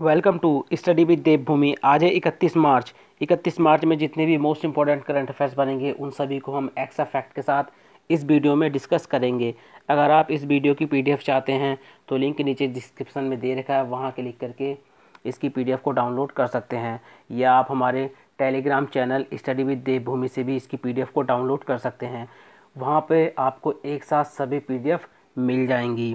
Welcome to study with Devbhoomi आज है इकतीस मार्च। इकतीस मार्च में जितने भी मोस्ट इंपॉर्टेंट करंट अफेयर्स बनेंगे, उन सभी को हम एक्सा फैक्ट के साथ इस वीडियो में डिस्कस करेंगे। अगर आप इस वीडियो की पीडीएफ चाहते हैं तो लिंक नीचे डिस्क्रिप्शन में दे रखा है, वहाँ क्लिक करके इसकी पीडीएफ को डाउनलोड कर सकते हैं। या आप हमारे Telegram channel study with Devbhoomi से भी इसकी पीडीएफ को डाउनलोड कर सकते हैं। वहाँ पर आपको एक साथ सभी पीडीएफ मिल जाएँगी।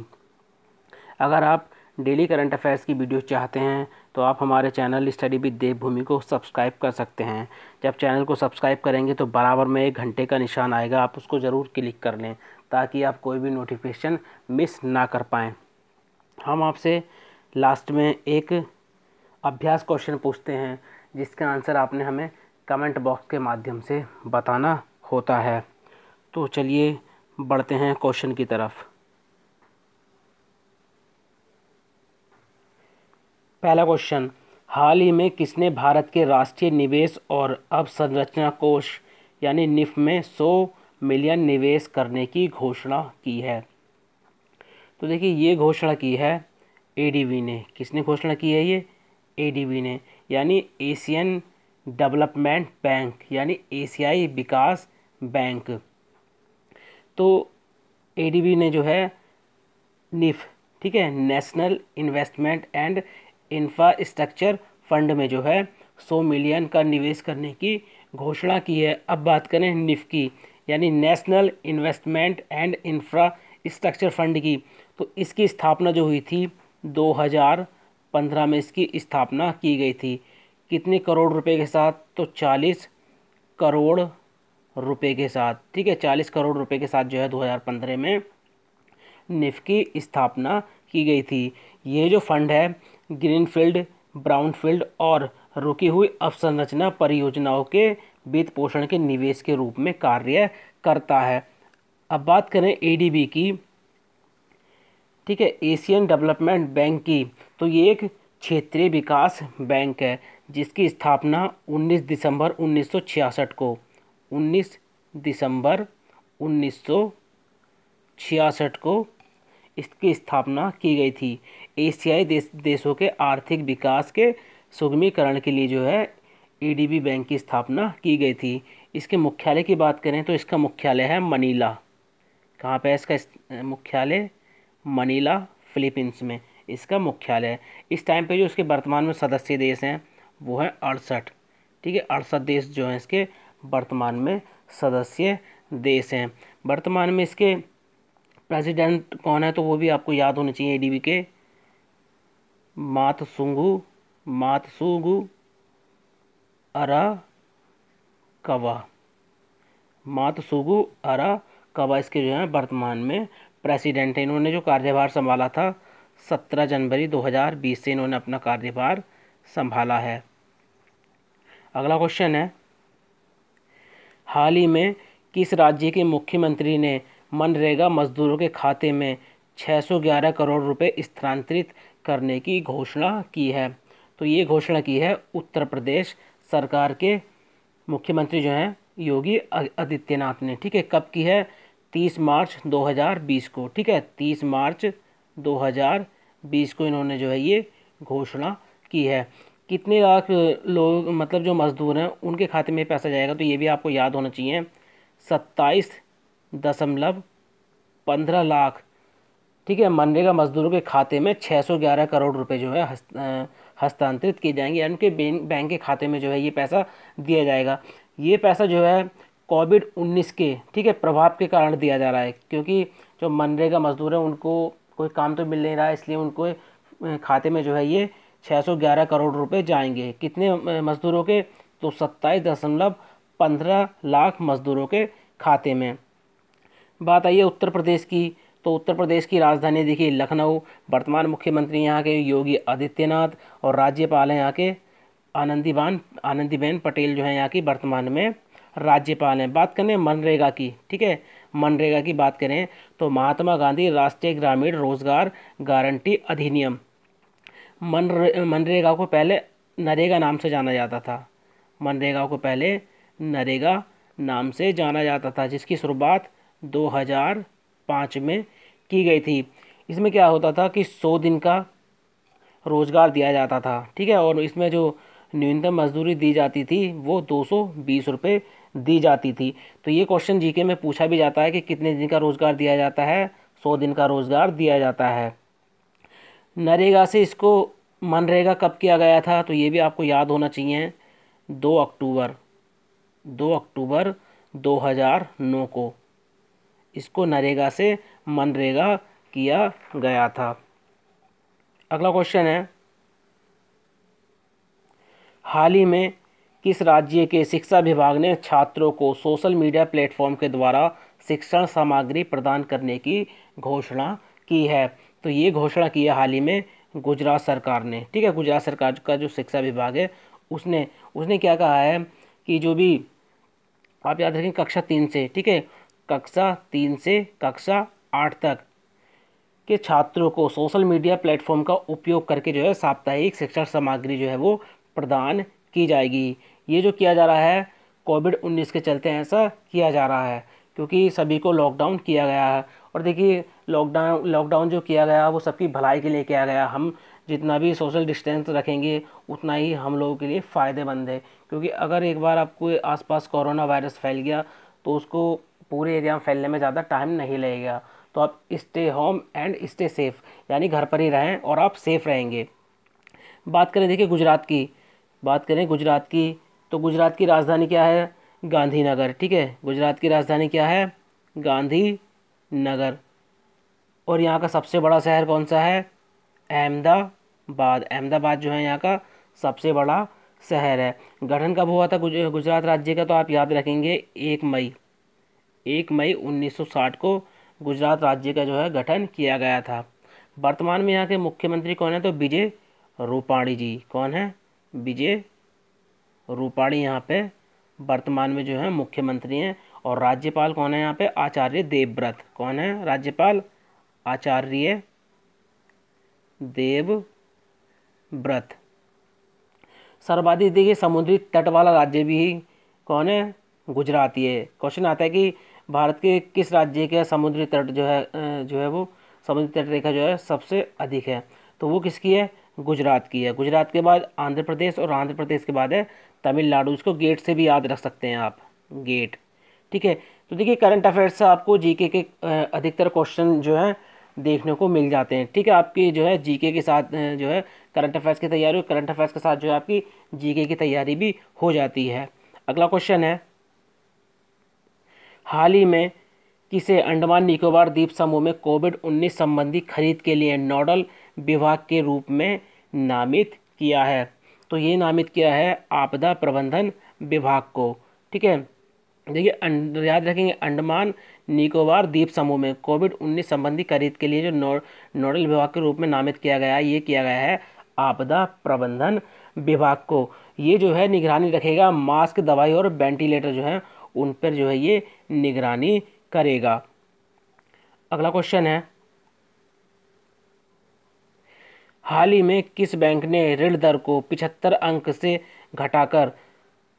अगर आप डेली करंट अफेयर्स की वीडियो चाहते हैं तो आप हमारे चैनल स्टडी विद देवभूमि को सब्सक्राइब कर सकते हैं। जब चैनल को सब्सक्राइब करेंगे तो बराबर में एक घंटे का निशान आएगा, आप उसको ज़रूर क्लिक कर लें, ताकि आप कोई भी नोटिफिकेशन मिस ना कर पाएँ। हम आपसे लास्ट में एक अभ्यास क्वेश्चन पूछते हैं, जिसका आंसर आपने हमें कमेंट बॉक्स के माध्यम से बताना होता है। तो चलिए, बढ़ते हैं क्वेश्चन की तरफ़। पहला क्वेश्चन हाल ही में किसने भारत के राष्ट्रीय निवेश और अवसंरचना कोष, यानी निफ में 100 मिलियन निवेश करने की घोषणा की है? तो देखिए, ये घोषणा की है एडीबी ने। किसने घोषणा की है ये? एडीबी ने। यानी एशियन डेवलपमेंट बैंक, यानी एशियाई विकास बैंक। तो एडीबी ने जो है निफ, ठीक है, national investment and infrastructure fund में जो है सौ मिलियन का निवेश करने की घोषणा की है। अब बात करें निफ की यानी national investment and infrastructure fund की। तो इसकी स्थापना जो हुई थी 2015 में इसकी स्थापना की गई थी। कितने करोड़ रुपए के साथ? तो 40 करोड़ रुपए के साथ, ठीक है? 40 करोड़ रुपए के साथ जो है 2015 में निफ की स्थापना की गई थी। ये जो फंड है ग्रीनफील्ड, ब्राउनफील्ड और रुकी हुई अवसंरचना परियोजनाओं के वित्त पोषण के निवेश के रूप में कार्य करता है। अब बात करें एडीबी की। ठीक है एशियन डेवलपमेंट बैंक की। तो ये एक क्षेत्रीय विकास बैंक है, जिसकी स्थापना 19 दिसंबर 1966 को। 19 दिसंबर 1966 को इसकी स्थापना की गई थी। एशियाई देश, देशों के आर्थिक विकास के सुगमीकरण के लिए जो है ईडीबी बैंक की स्थापना की गई थी। इसके मुख्यालय की बात करें तो इसका मुख्यालय है मनीला। कहाँ पे है इसका मुख्यालय? मनीला, फिलीपींस में इसका मुख्यालय है। इस टाइम पे जो इसके वर्तमान में सदस्य देश हैं, वो हैं अड़सठ। ठीक है, अड़सठ देश जो हैं इसके वर्तमान में सदस्य देश हैं। वर्तमान में इसके प्रेसिडेंट कौन है तो वो भी आपको याद होने चाहिए एडीबी के। मातसुंगु मातसुगु अरा, कवा। मातसुगु अरा, कवा इसके जो है वर्तमान में प्रेसिडेंट है। इन्होंने जो कार्यभार संभाला था, सत्रह जनवरी 2020 से इन्होंने अपना कार्यभार संभाला है। अगला क्वेश्चन है, हाल ही में किस राज्य के मुख्यमंत्री ने मनरेगा मजदूरों के खाते में 611 करोड़ रुपए स्थानांतरित करने की घोषणा की है। तो ये घोषणा की है उत्तर प्रदेश सरकार के मुख्यमंत्री जो हैं, योगी आदित्यनाथ ने। ठीक है, कब की है? 30 मार्च 2020 को। ठीक है 30 मार्च 2020 को इन्होंने जो है ये घोषणा की है। कितने लाख लोग मतलब जो मज़दूर हैं, उनके खाते में पैसा जाएगा तो ये भी आपको याद होना चाहिए। सत्ताईस दशमलव पंद्रह लाख ठीक है, मनरेगा मजदूरों के खाते में 611 करोड़ रुपए जो है हस्तांतरित किए जाएँगे, यानी कि बैंक के खाते में जो है ये पैसा दिया जाएगा। ये पैसा जो है कोविड 19 के, ठीक है, प्रभाव के कारण दिया जा रहा है, क्योंकि जो मनरेगा मजदूर हैं, उनको कोई काम तो मिल नहीं रहा है इसलिए उनको खाते में जो है ये 611 करोड़ रुपए जाएँगे। कितने मजदूरों के? तो सत्ताईस दशमलव पंद्रह लाख मजदूरों के खाते में। बात आई है उत्तर प्रदेश की तो उत्तर प्रदेश की राजधानी देखिए लखनऊ। वर्तमान मुख्यमंत्री यहाँ के योगी आदित्यनाथ और राज्यपाल हैं यहाँ के आनंदीबान, आनंदीबेन पटेल जो है यहाँ की वर्तमान में राज्यपाल हैं। बात करें मनरेगा की, ठीक है? मनरेगा की बात करें तो महात्मा गांधी राष्ट्रीय ग्रामीण रोज़गार गारंटी अधिनियम। मन मनरेगा को पहले नरेगा नाम से जाना जाता था। मनरेगा को पहले नरेगा नाम से जाना जाता था, जिसकी शुरुआत 2005 में की गई थी। इसमें क्या होता था कि सौ दिन का रोज़गार दिया जाता था, ठीक है? और इसमें जो न्यूनतम मजदूरी दी जाती थी, वो दो सौ बीस रुपये दी जाती थी। तो ये क्वेश्चन जीके में पूछा भी जाता है कि कितने दिन का रोज़गार दिया जाता है? सौ दिन का रोज़गार दिया जाता है। नरेगा से इसको मनरेगा कब किया गया था? तो ये भी आपको याद होना चाहिए, दो अक्टूबर दो अक्टूबर 2009 को। इसको नरेगा से मनरेगा किया गया था। अगला क्वेश्चन है, हाल ही में किस राज्य के शिक्षा विभाग ने छात्रों को सोशल मीडिया प्लेटफॉर्म के द्वारा शिक्षण सामग्री प्रदान करने की घोषणा की है? तो ये घोषणा की है हाल ही में गुजरात सरकार ने। ठीक है, गुजरात सरकार का जो शिक्षा विभाग है, उसने उसने क्या कहा है कि जो भी आप याद रखें कक्षा तीन से, ठीक है कक्षा तीन से कक्षा आठ तक के छात्रों को सोशल मीडिया प्लेटफॉर्म का उपयोग करके जो है साप्ताहिक शिक्षण सामग्री जो है वो प्रदान की जाएगी। ये जो किया जा रहा है, कोविड उन्नीस के चलते ऐसा किया जा रहा है, क्योंकि सभी को लॉकडाउन किया गया है। और देखिए लॉकडाउन लॉकडाउन जो किया गया, वो सबकी भलाई के लिए किया गया। हम जितना भी सोशल डिस्टेंस रखेंगे, उतना ही हम लोगों के लिए फ़ायदेमंद है। क्योंकि अगर एक बार आपको आसपास कोरोना वायरस फैल गया तो उसको पूरे एरिया में फैलने में ज़्यादा टाइम नहीं लगेगा। तो आप stay home and stay safe यानी घर पर ही रहें और आप सेफ़ रहेंगे। बात करें देखिए गुजरात की, बात करें गुजरात की तो गुजरात की राजधानी क्या है? गांधीनगर, ठीक है? गुजरात की राजधानी क्या है? गांधी नगर और यहाँ का सबसे बड़ा शहर कौन सा है? अहमदाबाद। अहमदाबाद जो है यहाँ का सबसे बड़ा शहर है। गठन कब हुआ था गुजरात राज्य का? तो आप याद रखेंगे एक मई। एक मई 1960 को गुजरात राज्य का जो है गठन किया गया था। वर्तमान में यहाँ के मुख्यमंत्री कौन है? तो विजय रूपाणी जी। कौन है? विजय रूपाणी यहाँ पे वर्तमान में जो है मुख्यमंत्री हैं। और राज्यपाल कौन है यहाँ पे? आचार्य देवव्रत। कौन है राज्यपाल? आचार्य देवव्रत। सर्वाधिक देखिए समुद्री तट वाला राज्य भी कौन है? गुजरात ये क्वेश्चन आता है कि भारत के किस राज्य के समुद्री तट जो है जो है वो समुद्री तट रेखा जो है सबसे अधिक है? तो वो किसकी है? गुजरात की है। गुजरात के बाद आंध्र प्रदेश और आंध्र प्रदेश के बाद है तमिलनाडु। इसको गेट से भी याद रख सकते हैं आप। गेट ठीक है? तो देखिए करंट अफेयर्स से आपको जीके के अधिकतर क्वेश्चन जो है देखने को मिल जाते हैं। ठीक है? आपकी जो है जीके के साथ जो है करंट अफेयर्स की तैयारी और करंट अफेयर्स के साथ जो है आपकी जीके की तैयारी भी हो जाती है। अगला क्वेश्चन है हाल ही में किसे अंडमान निकोबार द्वीप समूह में कोविड 19 संबंधी खरीद के लिए नोडल विभाग के रूप में नामित किया है। तो ये नामित किया है आपदा प्रबंधन विभाग को, ठीक है? देखिए याद रखेंगे, अंडमान निकोबार द्वीप समूह में कोविड उन्नीस संबंधी खरीद के लिए जो नो, नोडल विभाग के रूप में नामित किया गया है, ये किया गया है आपदा प्रबंधन विभाग को। ये जो है, निगरानी रखेगा मास्क, दवाई और वेंटिलेटर जो है उन पर जो है ये निगरानी करेगा। अगला क्वेश्चन है। हाल ही में किस बैंक ने ऋण दर को पिछहत्तर अंक से घटाकर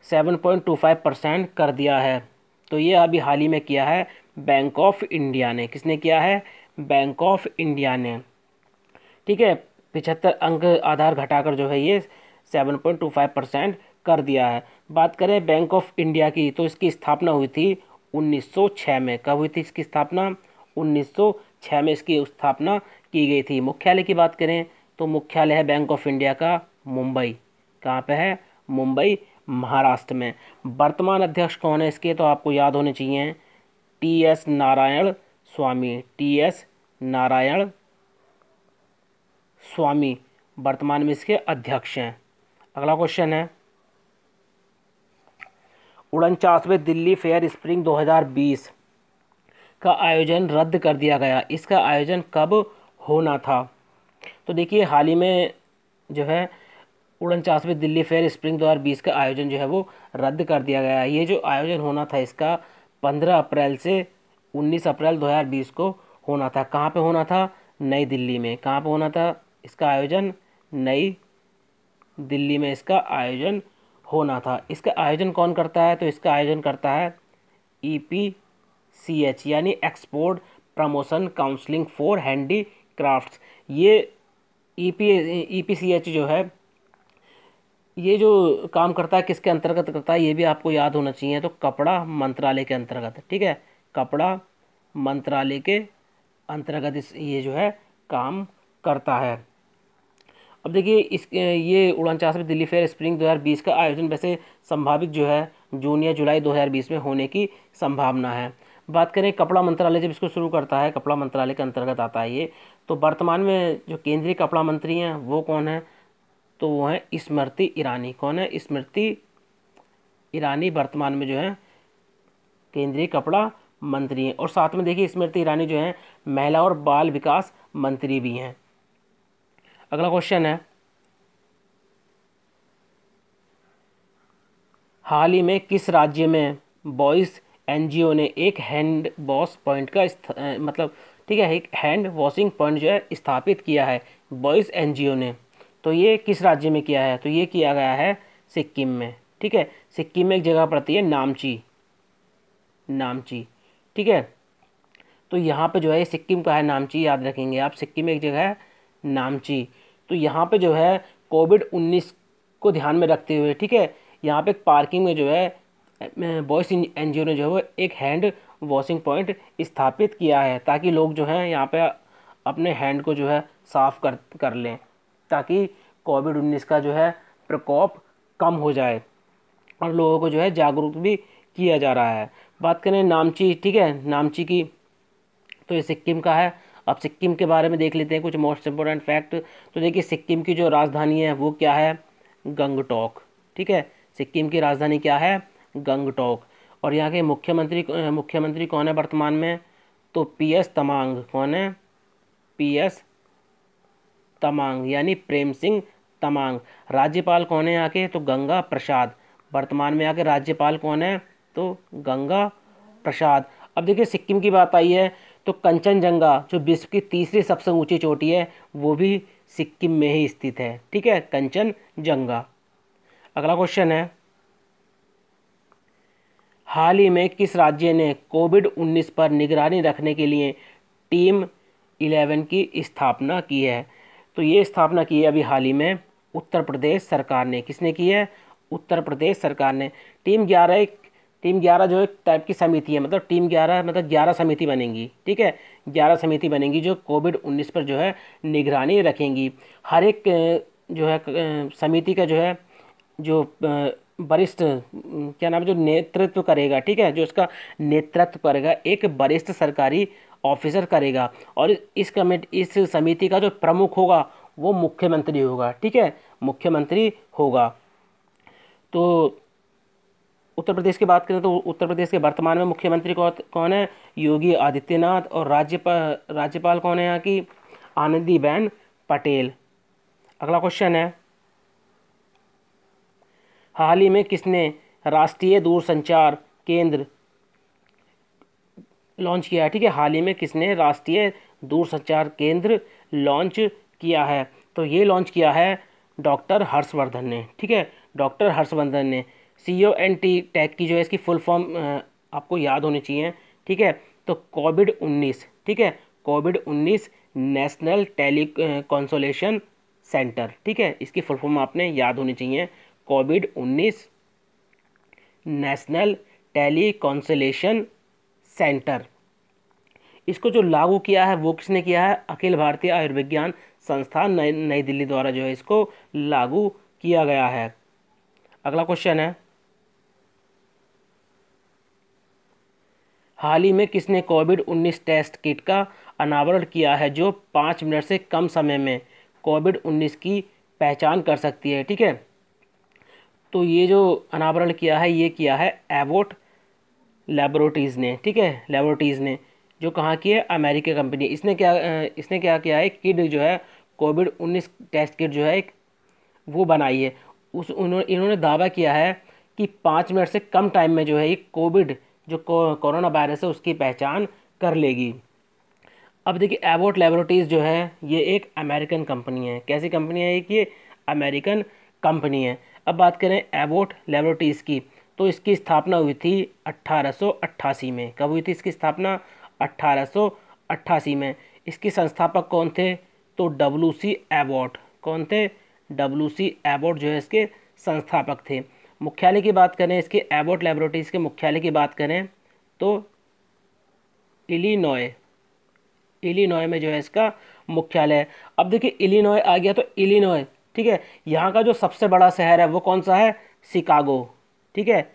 7.25 परसेंट कर दिया है? तो ये अभी हाल ही में किया है बैंक ऑफ़ इंडिया ने। किसने किया है? बैंक ऑफ़ इंडिया ने। ठीक है, पिछहत्तर अंक आधार घटाकर जो है ये 7.25 परसेंट कर दिया है। बात करें बैंक ऑफ़ इंडिया की तो इसकी स्थापना हुई थी 1906 में। कब हुई थी इसकी स्थापना? 1906 में इसकी स्थापना की गई थी। मुख्यालय की बात करें तो मुख्यालय है बैंक ऑफ़ इंडिया का मुंबई। कहाँ पे है? मुंबई, महाराष्ट्र में। वर्तमान अध्यक्ष कौन है इसके? तो आपको याद होने चाहिए T S Narayan Swami. T S Narayan Swami. वर्तमान में इसके अध्यक्ष हैं। अगला क्वेश्चन है। उनचासवें दिल्ली फेयर स्प्रिंग 2020 का आयोजन रद्द कर दिया गया। इसका आयोजन कब होना था? तो देखिए, हाल ही में जो है, उनचासवें दिल्ली फेयर स्प्रिंग 2020 का आयोजन जो है, वो रद्द कर दिया गया ये जो आयोजन होना था, इसका 15 अप्रैल से 19 अप्रैल 2020 को होना था। कहाँ पे होना था? नई दिल्ली में। कहाँ पे होना था? इसका आयोजन नई दिल्ली में। इसका आयोजन होना था। इसका आयोजन कौन करता है? तो इसका आयोजन करता है ई पी सी एच यानी export promotion counselling for handicrafts ये E P E P C H जो है, ये जो काम करता है, किसके अंतर्गत करता है, ये भी आपको याद होना चाहिए। तो कपड़ा मंत्रालय के अंतर्गत, ठीक है? कपड़ा मंत्रालय के अंतर्गत इस, ये जो है, काम करता है। अब देखिए इस ये उड़नचास में दिल्ली फेयर स्प्रिंग 2020 का आयोजन वैसे संभावित जो है, जून या जुलाई 2020 में होने की संभावना है। बात करें कपड़ा मंत्रालय जब इसको शुरू करता है, कपड़ा मंत्रालय के अंतर्गत आता है ये तो वर्तमान में जो केंद्रीय कपड़ा मंत्री हैं वो कौन है? तो वो हैं स्मृति ईरानी। कौन है? स्मृति ईरानी वर्तमान में जो है, केंद्रीय कपड़ा मंत्री हैं। और साथ में देखिए स्मृति ईरानी जो है, महिला और बाल विकास मंत्री भी हैं। अगला क्वेश्चन है। हाल ही में किस राज्य में बॉयज़ एनजीओ ने एक हैंड वॉश पॉइंट का मतलब ठीक है, एक हैंड वॉशिंग पॉइंट जो है, स्थापित किया है बॉयज़ एनजीओ ने? तो ये किस राज्य में किया है? तो ये किया गया है सिक्किम में, ठीक है? सिक्किम में एक जगह पड़ती है नामची नामची, ठीक है? तो यहाँ पे जो है, सिक्किम का है नामची, याद रखेंगे आप, सिक्किम में एक जगह है नामची। तो यहाँ पे जो है कोविड उन्नीस को ध्यान में रखते हुए, ठीक है, यहाँ पे पार्किंग में जो है बॉयस एन ने जो है एक हैंड वॉशिंग पॉइंट स्थापित किया है, ताकि लोग जो हैं यहाँ पे अपने हैंड को जो है साफ़ कर कर लें, ताकि कोविड उन्नीस का जो है प्रकोप कम हो जाए और लोगों को जो है जागरूक भी किया जा रहा है। बात करें नामची, ठीक है, नामची की तो ये सिक्किम का है अब सिक्किम के बारे में देख लेते हैं कुछ मोस्ट इम्पोर्टेंट फैक्ट तो देखिए, सिक्किम की जो राजधानी है, वो क्या है? गंगटोक। ठीक है? सिक्किम की राजधानी क्या है? गंगटोक। और यहाँ के मुख्यमंत्री मुख्यमंत्री कौन है वर्तमान में? तो पी एस तमांग। कौन है? पी एस तमांग, यानी प्रेम सिंह तमांग। राज्यपाल कौन है यहाँ के? तो गंगा प्रसाद। वर्तमान में यहाँ के राज्यपाल कौन है? तो गंगा प्रसाद। अब देखिए, सिक्किम की बात आई है। तो कंचनजंगा, जो विश्व की तीसरी सबसे ऊँची चोटी है, वो भी सिक्किम में ही स्थित है। ठीक है? कंचनजंगा। अगला क्वेश्चन है। हाल ही में किस राज्य ने कोविड 19 पर निगरानी रखने के लिए टीम 11 की स्थापना की है? तो ये स्थापना की है अभी हाल ही में उत्तर प्रदेश सरकार ने। किसने की है? उत्तर प्रदेश सरकार ने। टीम 11 एक टीम ग्यारह जो एक टाइप की समिति है मतलब टीम ग्यारह मतलब ग्यारह समिति बनेंगी, ठीक है? ग्यारह समिति बनेंगी जो कोविड उन्नीस पर जो है निगरानी रखेंगी। हर एक जो है समिति का जो है, जो वरिष्ठ क्या नाम है, जो नेतृत्व करेगा, ठीक है? जो इसका नेतृत्व करेगा, एक वरिष्ठ सरकारी ऑफिसर करेगा और इस कमेटी, इस समिति का जो प्रमुख होगा, वो मुख्यमंत्री होगा, ठीक है? मुख्यमंत्री होगा। तो उत्तर प्रदेश की बात करें तो उत्तर प्रदेश के वर्तमान में मुख्यमंत्री कौन है? योगी आदित्यनाथ और राज्यपाल राज्यपाल कौन है यहाँ की? आनंदीबेन पटेल। अगला क्वेश्चन है। हाल ही में किसने राष्ट्रीय दूरसंचार केंद्र लॉन्च किया है? ठीक है, हाल ही में किसने राष्ट्रीय दूरसंचार केंद्र लॉन्च किया है? तो ये लॉन्च किया है डॉक्टर हर्षवर्धन ने। ठीक है, डॉक्टर हर्षवर्धन ने। C O N T tag की जो है इसकी फुल फॉर्म आपको याद होनी चाहिए, ठीक है? तो कोविड उन्नीस ठीक है? कोविड उन्नीस नेशनल टेली कंसोलेशन सेंटर ठीक है? इसकी फुल फॉर्म आपने याद होनी चाहिए। कोविड उन्नीस नेशनल टेली कंसोलेशन सेंटर इसको जो लागू किया है, वो किसने किया है? अखिल भारतीय आयुर्विज्ञान संस्थान नई नई दिल्ली द्वारा जो है इसको लागू किया गया है। अगला क्वेश्चन है। हाल ही में किसने कोविड 19 टेस्ट किट का अनावरण किया है जो पाँच मिनट से कम समय में कोविड 19 की पहचान कर सकती है, ठीक है? तो ये जो अनावरण किया है, ये किया है एवोट लेबोरेटरीज़ ने, ठीक है? लेबोरेटरीज़ ने, जो कहाँ की है? अमेरिकी कंपनी। इसने क्या इसने क्या किया है? किट जो है कोविड 19 टेस्ट किट जो है, एक वो बनाई है। उस उन्होंने इन्होंने दावा किया है कि पाँच मिनट से कम टाइम में जो है, ये कोविड जो कोरोना वायरस है, उसकी पहचान कर लेगी। अब देखिए एवोट लेबोरेटरीज़ जो है, ये एक अमेरिकन कंपनी है। कैसी कंपनी है? एक ये अमेरिकन कंपनी है। अब बात करें एवोट लेबोरेटरीज़ की तो इसकी स्थापना हुई थी अट्ठारह में। कब हुई थी इसकी स्थापना? अट्ठारह में। इसके संस्थापक कौन थे? तो डब्ल्यू सी एबॉट कौन थे? डब्ल्यू सी एबॉट जो है इसके संस्थापक थे। मुख्यालय की बात करें, इसके एबोट लेबोरेटरीज के मुख्यालय की बात करें तो इलिनॉय इलिनॉय में जो है इसका मुख्यालय है। अब देखिए इलिनॉय आ गया तो इलिनॉय ठीक है? यहाँ का जो सबसे बड़ा शहर है, वो कौन सा है? शिकागो ठीक है?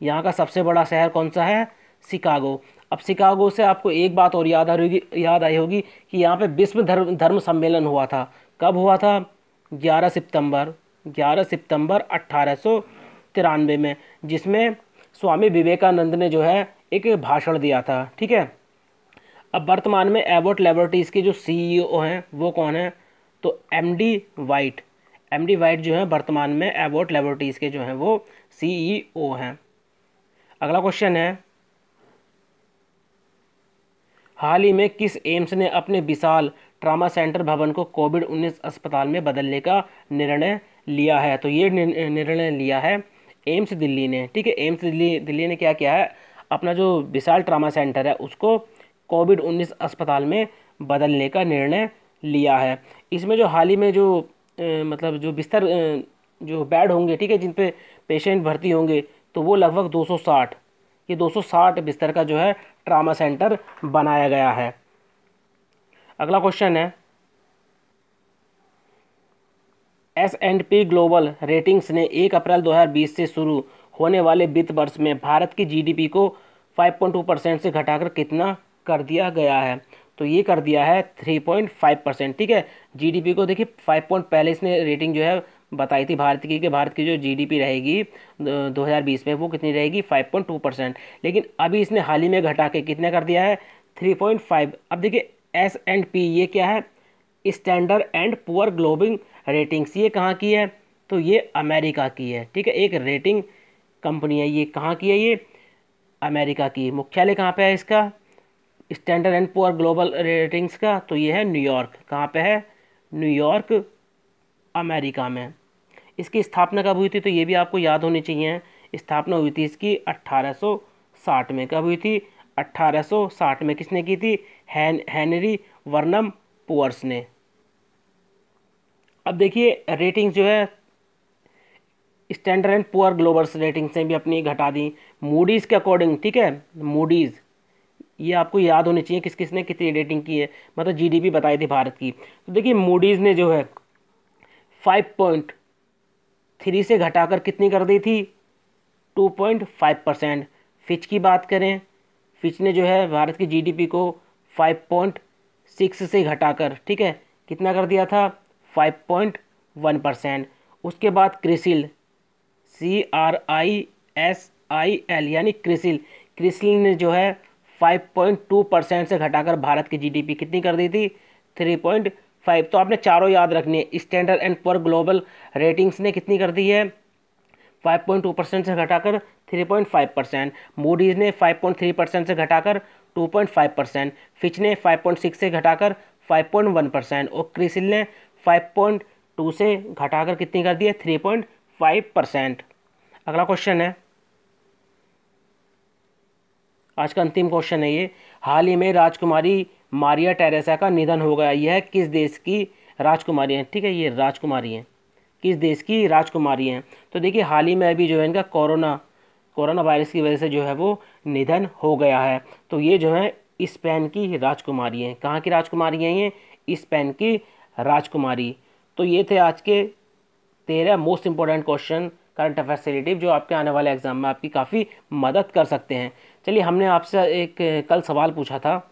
यहाँ का सबसे बड़ा शहर कौन सा है? शिकागो अब शिकागो से आपको एक बात और याद आ रही याद आई होगी कि यहाँ पे विश्व धर्म धर्म सम्मेलन हुआ था। कब हुआ था? 11 सितंबर 11 सितंबर अट्ठारह में, जिसमें स्वामी विवेकानंद ने जो है एक भाषण दिया था, ठीक है? अब वर्तमान में एबोट लेबोरेटरीज़ के जो सीईओ हैं, वो कौन है? तो M D white M D white जो है वर्तमान में एबोट लेबोरेटरीज़ के जो हैं, वो सीईओ हैं। अगला क्वेश्चन है, हाल ही में किस एम्स ने अपने विशाल ट्रामा सेंटर भवन को कोविड 19 अस्पताल में बदलने का निर्णय लिया है? तो ये निर्णय लिया है एम्स दिल्ली ने ठीक है एम्स दिल्ली दिल्ली ने क्या किया है? अपना जो विशाल ट्रामा सेंटर है उसको कोविड 19 अस्पताल में बदलने का निर्णय लिया है। इसमें जो हाल ही में जो ए, मतलब जो बिस्तर ए, जो बेड होंगे ठीक है जिन पे पेशेंट भर्ती होंगे तो वो लगभग 260 ये 260 बिस्तर का जो है ट्रामा सेंटर बनाया गया है। अगला क्वेश्चन है S and P global ratings ने एक अप्रैल 2020 से शुरू होने वाले वित्त वर्ष में भारत की जीडीपी को 5.2 परसेंट से घटाकर कितना कर दिया गया है? तो ये कर दिया है 3.5 परसेंट ठीक है? जीडीपी को देखिए 5 पॉइंट पहले इसने रेटिंग जो है बताई थी भारत की कि भारत की जो जीडीपी रहेगी 2020 में वो कितनी रहेगी? 5.2 परसेंट लेकिन अभी इसने हाल ही में घटा के कितना कर दिया है? 3.5 अब देखिए एस एंड पी ये क्या है? Standard and poor global ratings, ये कहाँ की है? तो ये अमेरिका की है, ठीक है? एक रेटिंग कंपनी है, ये कहाँ की है ये? अमेरिका की। मुख्यालय कहाँ पे है इसका? Standard and poor global ratings का तो ये है न्यूयॉर्क कहाँ पे है? न्यूयॉर्क अमेरिका में। इसकी स्थापना कब हुई थी? तो ये भी आपको याद होनी चाहिए। स्थापना हुई थी इसकी 1860 में। कब हुई थी? 1860 में। किसने की थी? हैन, हैनरी वर्नम पुअर्स ने। अब देखिए रेटिंग्स जो है standard and poor globals rating से भी अपनी घटा दी। मूडीज़ के अकॉर्डिंग ठीक है? मूडीज़ ये आपको याद होनी चाहिए किस किसने कितनी रेटिंग की है। मतलब जीडीपी बताई थी भारत की। तो देखिए मूडीज़ ने जो है फाइव पॉइंट थ्री से घटाकर कितनी कर दी थी? Two point five percent Fitch की बात करें फिच ने जो है भारत की जीडीपी को फाइव पॉइंट सिक्स से घटाकर, ठीक है? कितना कर दिया था? फाइव पॉइंट वन परसेंट उसके बाद CRISIL C R I S I L यानी क्रिसिल। क्रिसिल ने जो है फाइव पॉइंट टू परसेंट से घटाकर भारत की जीडीपी कितनी कर दी थी? थ्री पॉइंट फाइव तो आपने चारों याद रखनी है, standard and poor global ratings ने कितनी कर दी है? 5.2 परसेंट से घटाकर 3.5 परसेंट मूडीज़ ने 5.3 परसेंट से घटाकर 2.5 परसेंट फिच ने 5.6 से घटाकर 5.1 परसेंट और क्रिसिल ने 5.2 से घटाकर कितनी कर दी है 3.5 परसेंट। अगला क्वेश्चन है। आज का अंतिम क्वेश्चन है ये। हाल ही में राजकुमारी मारिया टेरेसा का निधन हो गया। यह किस देश की राजकुमारी हैं? ठीक है, ये राजकुमारी हैं। किस देश की राजकुमारी हैं? तो देखिए, हाल ही में अभी जो है इनका कोरोना कोरोना वायरस की वजह से जो है वो निधन हो गया है। तो ये जो है स्पेन की राजकुमारी हैं। कहाँ की राजकुमारी हैं ये? स्पेन की राजकुमारी। तो ये थे आज के तेरह most important question current affair से रिलेटिव जो आपके आने वाले एग्ज़ाम में आपकी काफ़ी मदद कर सकते हैं। चलिए, हमने आपसे एक, कल सवाल पूछा था।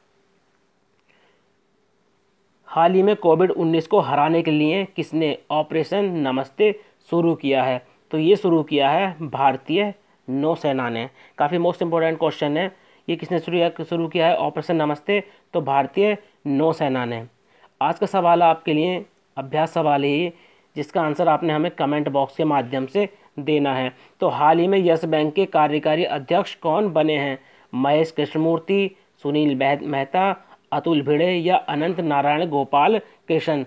हाल ही में कोविड 19 को हराने के लिए किसने ऑपरेशन नमस्ते शुरू किया है? तो ये शुरू किया है भारतीय नौसेना ने। काफ़ी मोस्ट इंपॉर्टेंट क्वेश्चन है। ये किसने शुरू शुरू किया है? ऑपरेशन नमस्ते तो भारतीय नौसेना ने। आज का सवाल आपके लिए, अभ्यास सवाल ही, जिसका आंसर आपने हमें कमेंट बॉक्स के माध्यम से देना है। तो हाल ही में यस बैंक के कार्यकारी अध्यक्ष कौन बने हैं? महेश कृष्णमूर्ति, सुनील मेहता, अतुल भिड़े या अनंत नारायण गोपाल कृष्ण?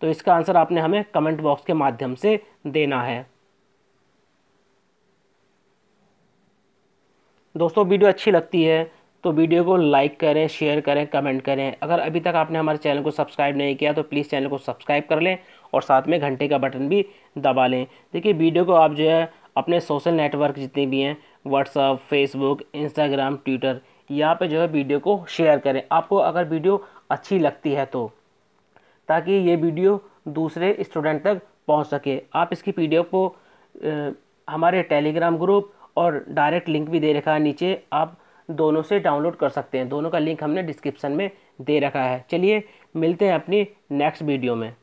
तो इसका आंसर आपने हमें कमेंट बॉक्स के माध्यम से देना है। दोस्तों, वीडियो अच्छी लगती है तो वीडियो को लाइक करें, शेयर करें, कमेंट करें। अगर अभी तक आपने हमारे चैनल को सब्सक्राइब नहीं किया तो प्लीज़ चैनल को सब्सक्राइब कर लें और साथ में घंटे का बटन भी दबा लें। देखिए, वीडियो को आप जो है अपने सोशल नेटवर्क जितने भी हैं व्हाट्सअप फेसबुक इंस्टाग्राम ट्विटर यहाँ पे जो है वीडियो को शेयर करें। आपको अगर वीडियो अच्छी लगती है तो ताकि ये वीडियो दूसरे स्टूडेंट तक पहुँच सके। आप इसकी पीडीएफ को हमारे टेलीग्राम ग्रुप और डायरेक्ट लिंक भी दे रखा है नीचे। आप दोनों से डाउनलोड कर सकते हैं। दोनों का लिंक हमने डिस्क्रिप्शन में दे रखा है। चलिए मिलते हैं अपनी नेक्स्ट वीडियो में।